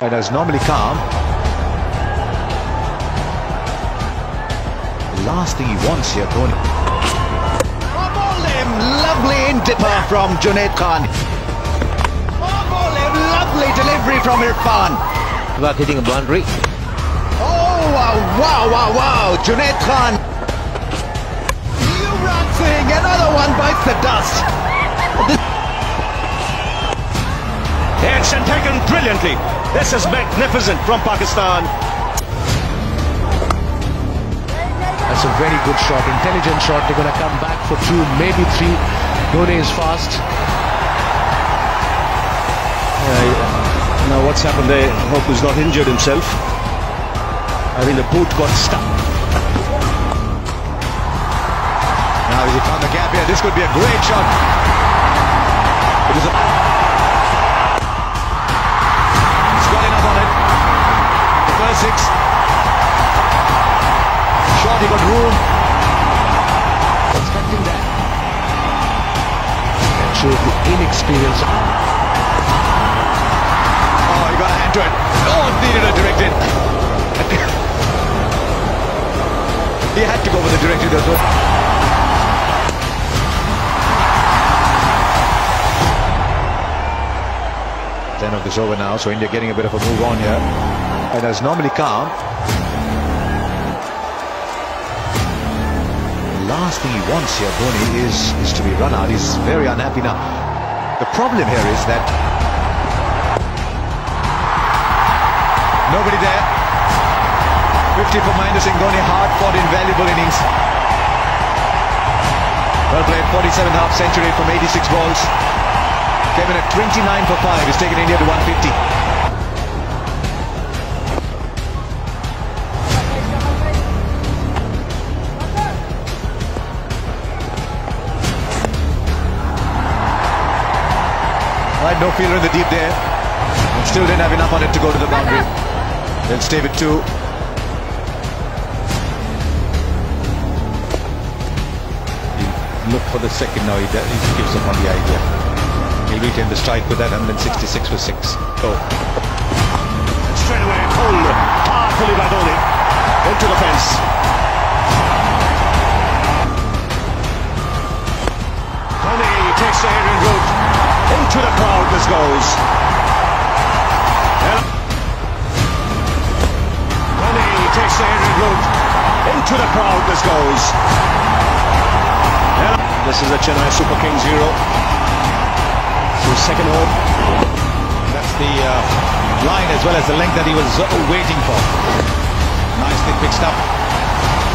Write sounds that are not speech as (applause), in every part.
And as normally calm. The last thing he wants here, Dhoni. Him, lovely in dipper from Junaid Khan. Him, lovely delivery from Irfan. About hitting a boundary. Oh, wow, wow, wow, wow. Junaid Khan. Yuvraj Singh, another one bites the dust. (laughs) It's and taken brilliantly. This is magnificent from Pakistan. That's a very good shot, intelligent shot. They're going to come back for two, maybe three. Dhoni is fast. Uh, now what's happened there? Hope he's not injured himself. I think the boot got stuck. Now he found the gap here. This could be a great shot. It is a... The six. Shot, he got room. Expecting that. That shows the inexperience. Oh, he got a hand to it. Oh, needed a direct hit. (laughs) he had to go for the direct hit as well. Ten of this over now, so India getting a bit of a move on here. And as normally come. Last thing he wants here, Dhoni, is, is to be run out. He's very unhappy now. The problem here is that Nobody there. 50 for Mahendra Singh Dhoni, hard fought, invaluable innings. Well played, 47th half century from 86 balls. Came in at 29 for 5. He's taken India to 150. Right, no fielder in the deep there. And still didn't have enough on it to go to the boundary. They'll stay with two. Look for the second now. He, he gives up on the idea. He'll retain the strike with that 166 for six. Go. And straight away pulled powerfully by Dhoni into the fence. Into the crowd. This goes. Dhoni takes the Adrian route into the crowd. This goes. And This is a Chennai Super Kings hero. So second home. That's the uh, line as well as the length that he was uh, waiting for. Nicely fixed up.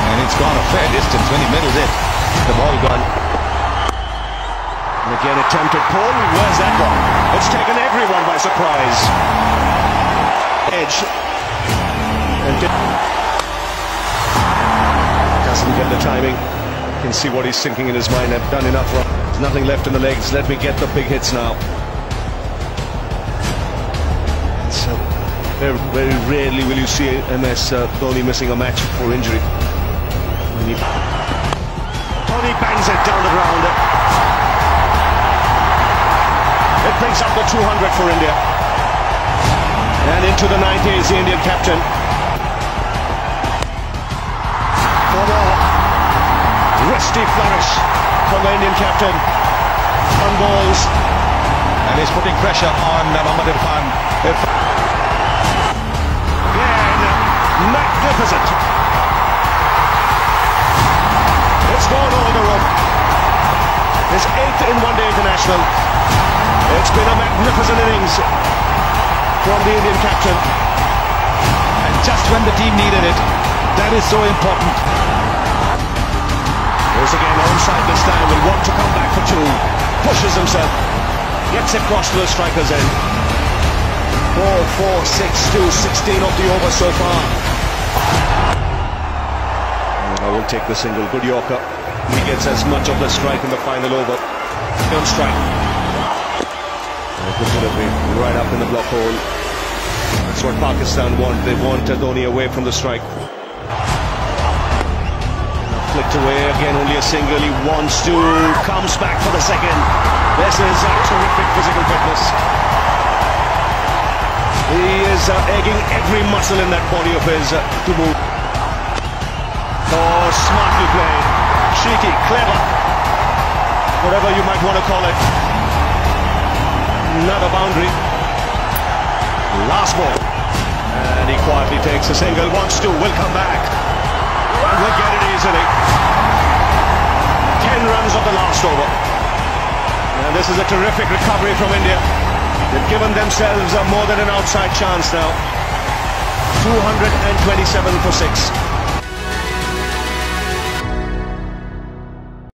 And it's gone a fair distance when he middles it. The ball gone. Again attempted pull. Where's that gone? It's taken everyone by surprise. Edge. And doesn't get the timing. You can see what he's thinking in his mind. I've done enough. There's nothing left in the legs. Let me get the big hits now. So very, very rarely will you see MS uh, missing a match for injury. Dhoni bangs it down the ground. Brings up the 200 for India. And into the 90s, the Indian captain. For more. Wristy flourish from the Indian captain. On balls. And he's putting pressure on uh, Mohammad Irfan. Again, magnificent. It's gone over the rope. His eighth in one-day international. It's been a magnificent innings from the Indian captain. And just when the team needed it, that is so important. Goes again onside this time, will want to come back for two. Pushes himself. Gets across to the striker's end. 4, 4, 6, 2, 16 of the over so far. I will take the single. Good Yorker. He gets as much of the strike in the final over. On strike. And a good delivery right up in the block hole. That's what Pakistan want. They want Dhoni away from the strike. Flicked away again, only a single. He wants to, comes back for the second. This is a terrific physical fitness. He is uh, egging every muscle in that body of his uh, to move. Oh, smartly played. Cheeky, clever. Whatever you might want to call it. Another boundary. Last ball. And he quietly takes a single. Wants to, will come back. And will get it easily. Ten runs of the last over. And this is a terrific recovery from India. They've given themselves a more than an outside chance now. 227 for six.